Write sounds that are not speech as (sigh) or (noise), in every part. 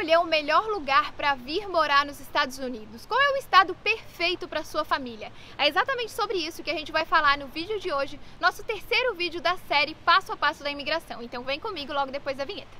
escolher o melhor lugar para vir morar nos Estados Unidos? Qual é o estado perfeito para sua família? É exatamente sobre isso que a gente vai falar no vídeo de hoje, nosso terceiro vídeo da série Passo a Passo da Imigração. Então vem comigo logo depois da vinheta.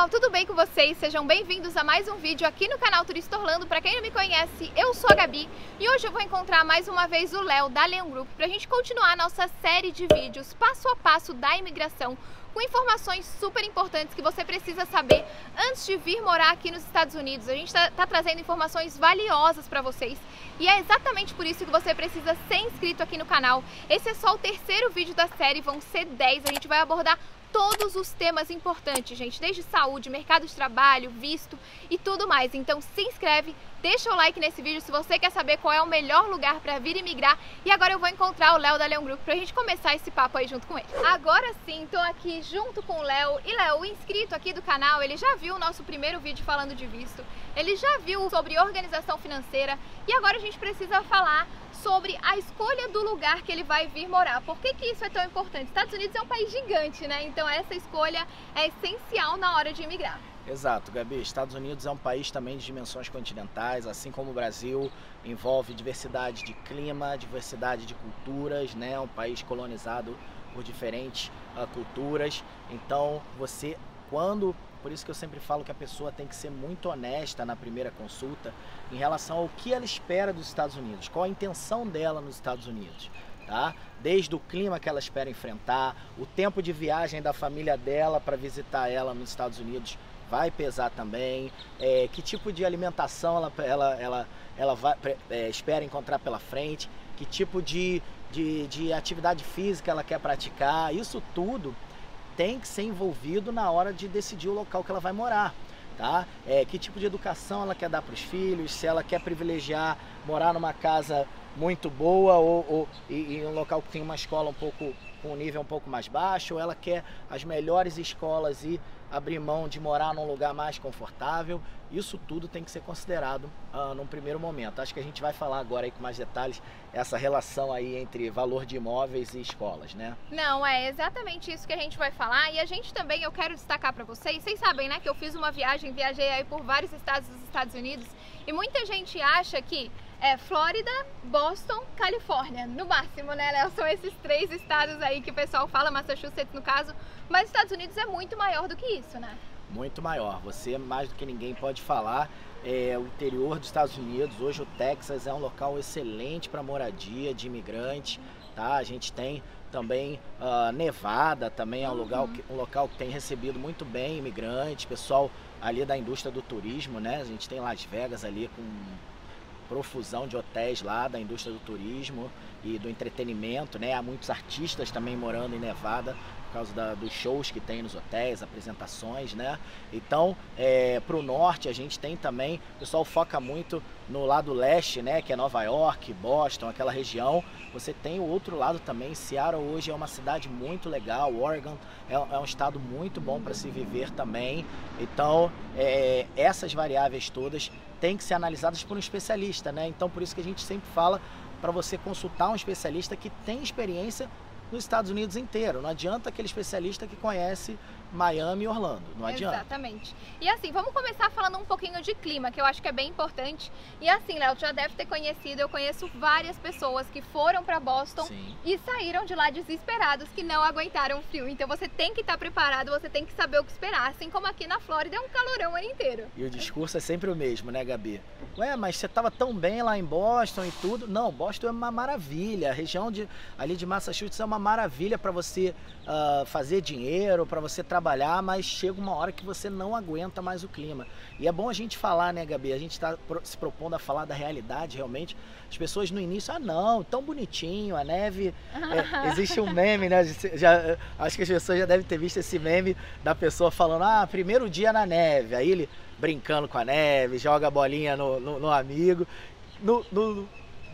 Pessoal, tudo bem com vocês? Sejam bem-vindos a mais um vídeo aqui no canal Turista Orlando. Para quem não me conhece, eu sou a Gabi e hoje eu vou encontrar mais uma vez o Léo da Leon Group para a gente continuar a nossa série de vídeos passo a passo da imigração com informações super importantes que você precisa saber antes de vir morar aqui nos Estados Unidos. A gente está tá trazendo informações valiosas para vocês e é exatamente por isso que você precisa ser inscrito aqui no canal. Esse é só o terceiro vídeo da série, vão ser 10. A gente vai abordar todos os temas importantes, gente, desde saúde, mercado de trabalho, visto e tudo mais. Então se inscreve, deixa o like nesse vídeo se você quer saber qual é o melhor lugar para vir imigrar. E agora eu vou encontrar o Léo da Leão Group pra gente começar esse papo aí junto com ele. Agora sim, tô aqui junto com o Léo. E Léo, o inscrito aqui do canal, ele já viu o nosso primeiro vídeo falando de visto. Ele já viu sobre organização financeira e agora a gente precisa falar sobre a escolha do lugar que ele vai vir morar. Por que, que isso é tão importante? Estados Unidos é um país gigante, né? Então essa escolha é essencial na hora de imigrar. Exato, Gabi. Estados Unidos é um país também de dimensões continentais, assim como o Brasil envolve diversidade de clima, diversidade de culturas, né? Um país colonizado por diferentes uh, culturas. Então, você quando por isso que eu sempre falo que a pessoa tem que ser muito honesta na primeira consulta em relação ao que ela espera dos Estados Unidos, qual a intenção dela nos Estados Unidos. Tá? Desde o clima que ela espera enfrentar, o tempo de viagem da família dela para visitar ela nos Estados Unidos vai pesar também, é, que tipo de alimentação ela, ela, ela, ela vai, é, espera encontrar pela frente, que tipo de, de, de atividade física ela quer praticar, isso tudo tem que ser envolvido na hora de decidir o local que ela vai morar. Tá? É, que tipo de educação ela quer dar para os filhos, se ela quer privilegiar morar numa casa muito boa ou, ou um local que tem uma escola um pouco com um nível um pouco mais baixo, ou ela quer as melhores escolas e abrir mão de morar num lugar mais confortável. Isso tudo tem que ser considerado uh, num primeiro momento. Acho que a gente vai falar agora aí com mais detalhes essa relação aí entre valor de imóveis e escolas, né? Não, é exatamente isso que a gente vai falar. E a gente também, eu quero destacar para vocês, vocês sabem, né, que eu fiz uma viagem, viajei aí por vários estados dos Estados Unidos, e muita gente acha que é Flórida, Boston, Califórnia, no máximo, né, Léo? São esses três estados aí que o pessoal fala, Massachusetts no caso, mas Estados Unidos é muito maior do que isso, né? Muito maior. Você, mais do que ninguém, pode falar. É, o interior dos Estados Unidos, hoje o Texas é um local excelente para moradia de imigrante, tá? A gente tem também uh, Nevada, também é um, uhum. lugar, um local que tem recebido muito bem imigrantes, pessoal ali da indústria do turismo, né? A gente tem Las Vegas ali com profusão de hotéis lá da indústria do turismo e do entretenimento, né? Há muitos artistas também morando em Nevada por causa da, dos shows que tem nos hotéis, apresentações, né? Então, é, para o norte a gente tem também, o pessoal foca muito no lado leste, né? Que é Nova York, Boston, aquela região. Você tem o outro lado também, Seattle hoje é uma cidade muito legal, Oregon é, é um estado muito bom para se viver também. Então, é, essas variáveis todas têm que ser analisadas por um especialista, né? Então, por isso que a gente sempre fala para você consultar um especialista que tem experiência nos Estados Unidos inteiro. Não adianta aquele especialista que conhece Miami e Orlando. Não adianta. Exatamente. E assim, vamos começar falando um pouquinho de clima, que eu acho que é bem importante. E assim, Léo, tu já deve ter conhecido, eu conheço várias pessoas que foram para Boston Sim. e saíram de lá desesperados que não aguentaram o frio. Então você tem que estar tá preparado, você tem que saber o que esperar. Assim como aqui na Flórida é um calorão o ano inteiro. E o discurso é sempre o mesmo, né, Gabi? Ué, mas você estava tão bem lá em Boston e tudo. Não, Boston é uma maravilha. A região de, ali de Massachusetts é uma maravilha para você uh, fazer dinheiro, para você trabalhar mas chega uma hora que você não aguenta mais o clima. E é bom a gente falar, né, Gabi? A gente está se propondo a falar da realidade realmente. As pessoas no início, ah, não, tão bonitinho, a neve. É, (laughs) existe um meme, né? Já, acho que as pessoas já devem ter visto esse meme da pessoa falando, ah, primeiro dia na neve. Aí ele brincando com a neve, joga a bolinha no, no, no amigo. No, no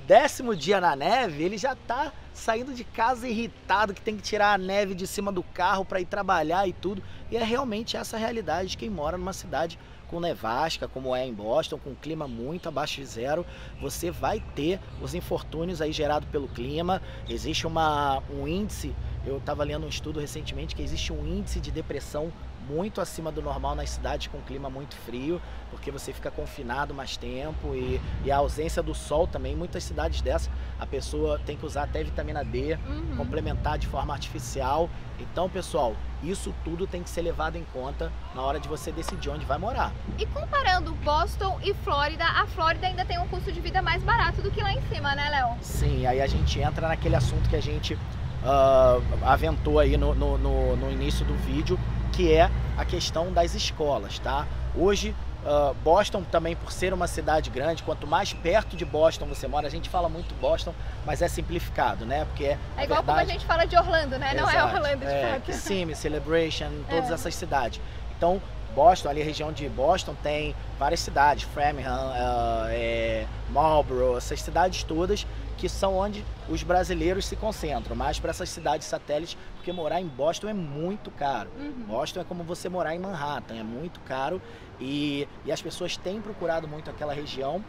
décimo dia na neve, ele já tá saindo de casa irritado, que tem que tirar a neve de cima do carro para ir trabalhar e tudo. E é realmente essa a realidade de quem mora numa cidade com nevasca, como é em Boston, com clima muito abaixo de zero, você vai ter os infortúnios aí gerados pelo clima. Existe uma, um índice, eu estava lendo um estudo recentemente que existe um índice de depressão muito acima do normal nas cidades com clima muito frio, porque você fica confinado mais tempo e, e a ausência do sol também. Muitas cidades dessas a pessoa tem que usar até vitamina D, uhum. complementar de forma artificial. Então, pessoal, isso tudo tem que ser levado em conta na hora de você decidir onde vai morar. E comparando Boston e Flórida, a Flórida ainda tem um custo de vida mais barato do que lá em cima, né, Léo? Sim, aí a gente entra naquele assunto que a gente uh, aventou aí no, no, no, no início do vídeo, que é a questão das escolas, tá? Hoje Uh, Boston também por ser uma cidade grande, quanto mais perto de Boston você mora, a gente fala muito Boston, mas é simplificado, né? Porque é, é igual verdade... como a gente fala de Orlando, né? Exato. Não é Orlando de é, fato. Kissimmee, Celebration, (laughs) todas é. essas cidades. Então, Boston, ali a região de Boston tem várias cidades, Framingham, uh, é, Marlborough, essas cidades todas que são onde os brasileiros se concentram, mais para essas cidades satélites, porque morar em Boston é muito caro. Uhum. Boston é como você morar em Manhattan, é muito caro e, e as pessoas têm procurado muito aquela região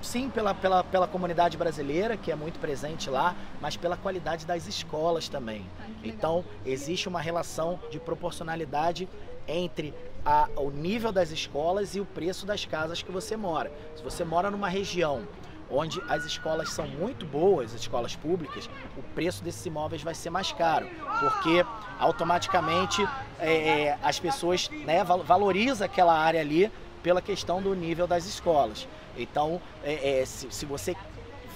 sim pela, pela, pela comunidade brasileira, que é muito presente lá, mas pela qualidade das escolas também. Ai, então, existe uma relação de proporcionalidade entre a, o nível das escolas e o preço das casas que você mora. Se você mora numa região onde as escolas são muito boas, as escolas públicas, o preço desses imóveis vai ser mais caro, porque automaticamente é, é as pessoas né, valorizam aquela área ali pela questão do nível das escolas. Então, é, é, se, se você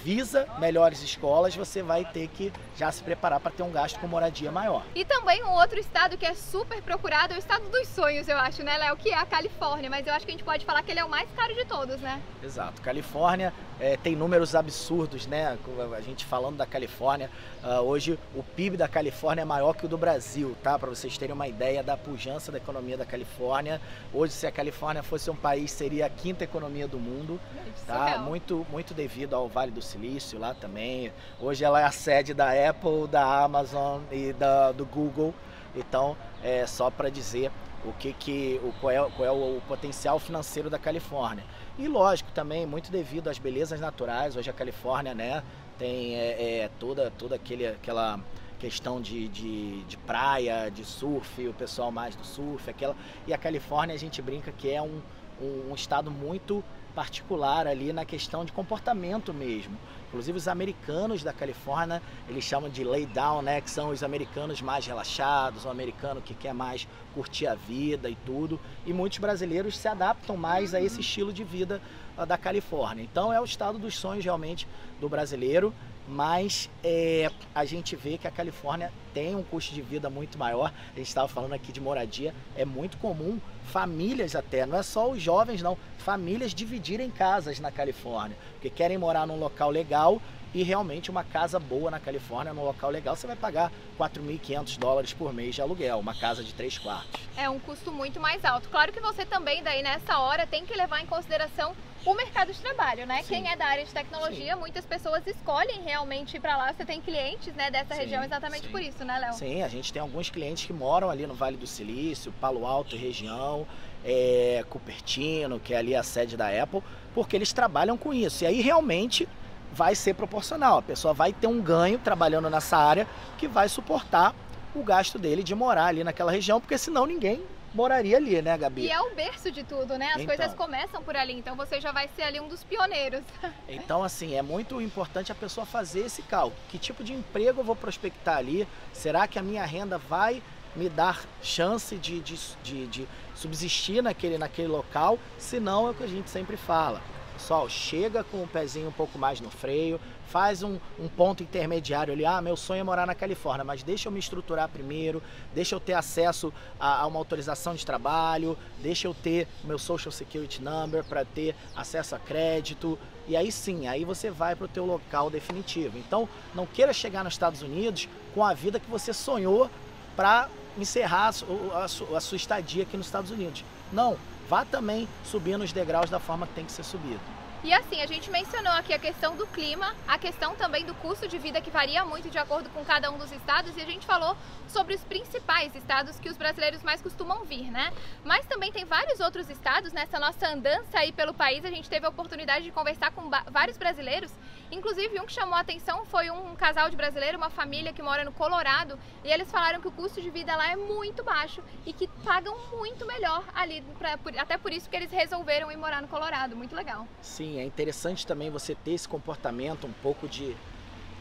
visa melhores escolas, você vai ter que já se preparar para ter um gasto com moradia maior. E também um outro estado que é super procurado é o estado dos sonhos, eu acho, né, Léo? Que é a Califórnia, mas eu acho que a gente pode falar que ele é o mais caro de todos, né? Exato. Califórnia é, tem números absurdos, né? A gente falando da Califórnia, uh, hoje o PIB da Califórnia é maior que o do Brasil, tá? Para vocês terem uma ideia da pujança da economia da Califórnia. Hoje, se a Califórnia fosse um país, seria a quinta economia do mundo, tá? Muito, muito devido ao Vale do Silício lá também. Hoje ela é a sede da Apple, da Amazon e da, do Google. Então, é só para dizer o que, que o, qual, é, qual é o, o potencial financeiro da Califórnia. E lógico também, muito devido às belezas naturais. Hoje a Califórnia, né, tem é, é, toda, toda aquele, aquela questão de, de, de, praia, de surf, o pessoal mais do surf, aquela. E a Califórnia a gente brinca que é um, um, um estado muito particular ali na questão de comportamento mesmo. Inclusive os americanos da Califórnia, eles chamam de lay down, né, que são os americanos mais relaxados, o americano que quer mais curtir a vida e tudo. E muitos brasileiros se adaptam mais a esse estilo de vida uh, da Califórnia. Então é o estado dos sonhos realmente do brasileiro mas é, a gente vê que a Califórnia tem um custo de vida muito maior. A gente estava falando aqui de moradia, é muito comum famílias até, não é só os jovens não, famílias dividirem casas na Califórnia, porque querem morar num local legal e realmente uma casa boa na Califórnia, num local legal, você vai pagar 4.500 dólares por mês de aluguel, uma casa de três quartos. É um custo muito mais alto. Claro que você também daí nessa hora tem que levar em consideração o mercado de trabalho, né? Sim. Quem é da área de tecnologia, Sim. muitas pessoas escolhem realmente ir para lá. Você tem clientes, né, dessa Sim. região exatamente por isso, né, Léo? Sim, a gente tem alguns clientes que moram ali no Vale do Silício, Palo Alto região, é, Cupertino, que é ali a sede da Apple, porque eles trabalham com isso. E aí realmente vai ser proporcional. A pessoa vai ter um ganho trabalhando nessa área que vai suportar o gasto dele de morar ali naquela região, porque senão ninguém moraria ali, né, Gabi? E é o berço de tudo, né? As então, coisas começam por ali, então você já vai ser ali um dos pioneiros. (laughs) Então, assim, é muito importante a pessoa fazer esse cálculo. Que tipo de emprego eu vou prospectar ali? Será que a minha renda vai me dar chance de, de, de, de subsistir naquele, naquele local? Se não, é o que a gente sempre fala Pessoal, chega com o pezinho um pouco mais no freio, faz um, um, ponto intermediário ali. Ah, meu sonho é morar na Califórnia, mas deixa eu me estruturar primeiro, deixa eu ter acesso a, a uma autorização de trabalho, deixa eu ter meu Social Security Number para ter acesso a crédito. E aí sim, aí você vai para o teu local definitivo. Então, não queira chegar nos Estados Unidos com a vida que você sonhou para encerrar a sua estadia aqui nos Estados Unidos. Não, vá também subindo os degraus da forma que tem que ser subido. E assim, a gente mencionou aqui a questão do clima, a questão também do custo de vida que varia muito de acordo com cada um dos estados e a gente falou sobre os principais estados que os brasileiros mais costumam vir, né? Mas também tem vários outros estados nessa nossa andança aí pelo país, a gente teve a oportunidade de conversar com vários brasileiros, inclusive um que chamou a atenção foi um casal de brasileiro, uma família que mora no Colorado, e eles falaram que o custo de vida lá é muito baixo e que pagam muito melhor ali, pra, até por isso que eles resolveram ir morar no Colorado, muito legal. Sim, é interessante também você ter esse comportamento um pouco de,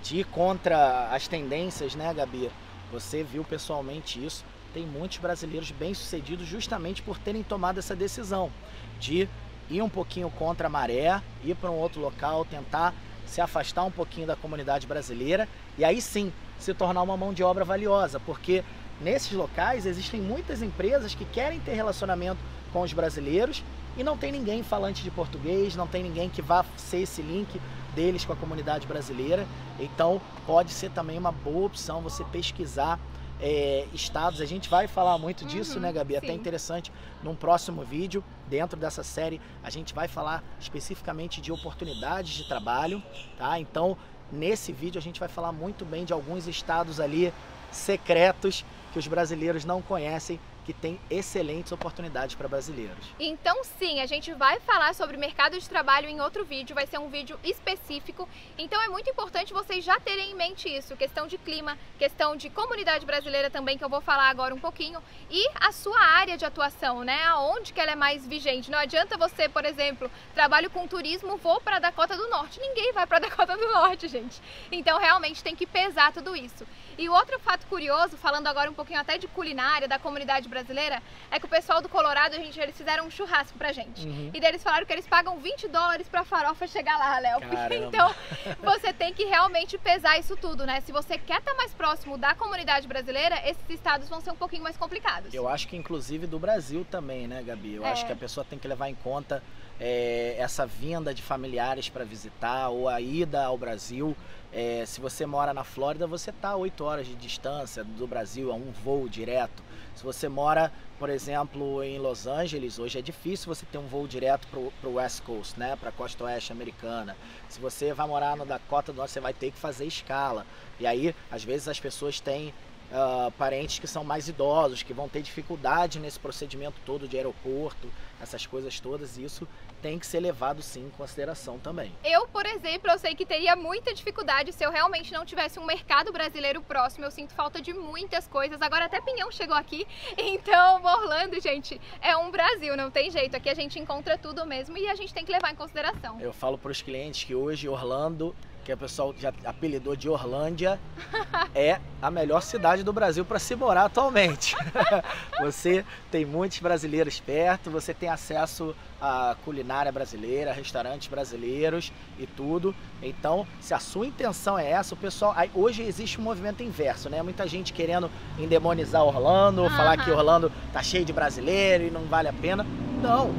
de ir contra as tendências, né, Gabi? Você viu pessoalmente isso. Tem muitos brasileiros bem-sucedidos justamente por terem tomado essa decisão de ir um pouquinho contra a maré, ir para um outro local, tentar se afastar um pouquinho da comunidade brasileira e aí sim se tornar uma mão de obra valiosa, porque nesses locais existem muitas empresas que querem ter relacionamento com os brasileiros e não tem ninguém falante de português, não tem ninguém que vá ser esse link deles com a comunidade brasileira. Então pode ser também uma boa opção você pesquisar é, estados. A gente vai falar muito disso, uhum, né, Gabi? Sim. Até interessante num próximo vídeo, dentro dessa série, a gente vai falar especificamente de oportunidades de trabalho, tá? Então, nesse vídeo a gente vai falar muito bem de alguns estados ali secretos que os brasileiros não conhecem que tem excelentes oportunidades para brasileiros. Então sim, a gente vai falar sobre mercado de trabalho em outro vídeo, vai ser um vídeo específico. Então é muito importante vocês já terem em mente isso, questão de clima, questão de comunidade brasileira também, que eu vou falar agora um pouquinho, e a sua área de atuação, né? Aonde que ela é mais vigente. Não adianta você, por exemplo, trabalho com turismo, vou para Dakota do Norte. Ninguém vai para (laughs) Dakota do Norte, gente. Então realmente tem que pesar tudo isso. E outro fato curioso, falando agora um pouquinho até de culinária, da comunidade brasileira, é que o pessoal do Colorado, a gente, eles fizeram um churrasco pra gente. Uhum. E daí eles falaram que eles pagam 20 dólares pra farofa chegar lá, Léo. (laughs) Então, você tem que realmente pesar isso tudo, né? Se você quer estar tá mais próximo da comunidade brasileira, esses estados vão ser um pouquinho mais complicados. Eu acho que inclusive do Brasil também, né, Gabi? Eu é. acho que a pessoa tem que levar em conta é, essa vinda de familiares para visitar ou a ida ao Brasil. É, se você mora na Flórida, você está a 8 horas de distância do Brasil, a um voo direto. Se você mora, por exemplo, em Los Angeles, hoje é difícil você ter um voo direto para o West Coast, né? para a costa oeste americana. Se você vai morar no Dakota do Norte, você vai ter que fazer escala. E aí, às vezes, as pessoas têm uh, parentes que são mais idosos, que vão ter dificuldade nesse procedimento todo de aeroporto, essas coisas todas, e isso tem que ser levado sim em consideração também. Eu, por exemplo, eu sei que teria muita dificuldade se eu realmente não tivesse um mercado brasileiro próximo. Eu sinto falta de muitas coisas. Agora até Pinhão chegou aqui. (laughs) Então, Orlando, gente, é um Brasil, não tem jeito. Aqui a gente encontra tudo mesmo e a gente tem que levar em consideração. Eu falo para os clientes que hoje Orlando que o pessoal já apelidou de Orlândia, (laughs) é a melhor cidade do Brasil para se morar atualmente. (laughs) você tem muitos brasileiros perto, você tem acesso à culinária brasileira, restaurantes brasileiros e tudo. Então, se a sua intenção é essa, o pessoal. Hoje existe um movimento inverso, né? Muita gente querendo endemonizar Orlando, uhum. falar que Orlando tá cheio de brasileiro e não vale a pena. Não,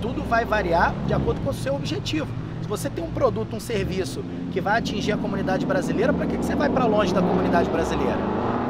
tudo vai variar de acordo com o seu objetivo você tem um produto, um serviço que vai atingir a comunidade brasileira, para que, que você vai para longe da comunidade brasileira?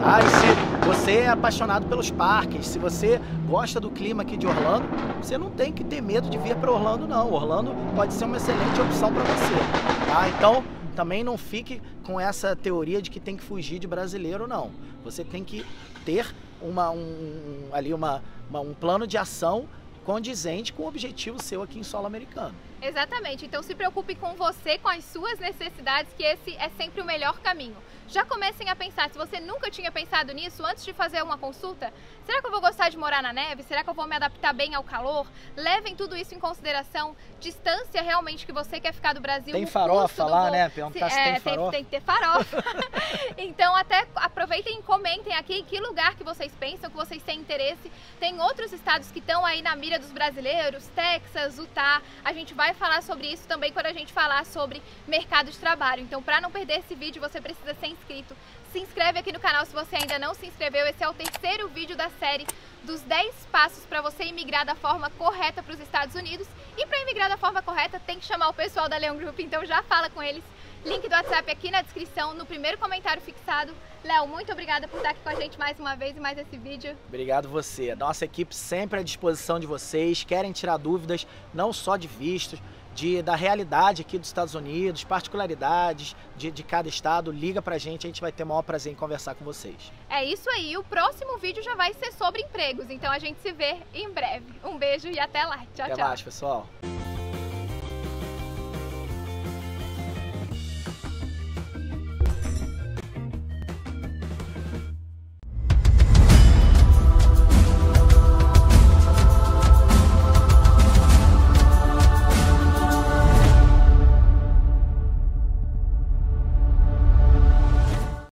Ah, e se você é apaixonado pelos parques, se você gosta do clima aqui de Orlando, você não tem que ter medo de vir para Orlando, não. Orlando pode ser uma excelente opção para você. Tá? Então, também não fique com essa teoria de que tem que fugir de brasileiro, não. Você tem que ter uma, um, ali uma, uma, um plano de ação condizente com o objetivo seu aqui em solo americano. Exatamente. Então se preocupe com você, com as suas necessidades, que esse é sempre o melhor caminho. Já comecem a pensar, se você nunca tinha pensado nisso antes de fazer uma consulta, será que eu vou gostar de morar na neve? Será que eu vou me adaptar bem ao calor? Levem tudo isso em consideração. Distância realmente que você quer ficar do Brasil. Tem farofa lá, né? Perguntar se, se é, tem farofa. Tem, tem que ter farofa. (laughs) então até aproveitem e comentem aqui em que lugar que vocês pensam, que vocês têm interesse. Tem outros estados que estão aí na mira dos brasileiros, Texas, Utah. A gente vai falar sobre isso também quando a gente falar sobre mercado de trabalho. Então para não perder esse vídeo, você precisa ser inscrito. Se inscreve aqui no canal se você ainda não se inscreveu. Esse é o terceiro vídeo da série dos 10 passos para você imigrar da forma correta para os Estados Unidos. E para imigrar da forma correta tem que chamar o pessoal da Leão Group, então já fala com eles. Link do WhatsApp aqui na descrição, no primeiro comentário fixado. Léo, muito obrigada por estar aqui com a gente mais uma vez e mais esse vídeo. Obrigado você. Nossa equipe sempre à disposição de vocês. Querem tirar dúvidas, não só de vistos, de, da realidade aqui dos Estados Unidos, particularidades de, de cada estado, liga pra gente, a gente vai ter o maior prazer em conversar com vocês. É isso aí, o próximo vídeo já vai ser sobre empregos, então a gente se vê em breve. Um beijo e até lá. Tchau, até tchau. mais, pessoal.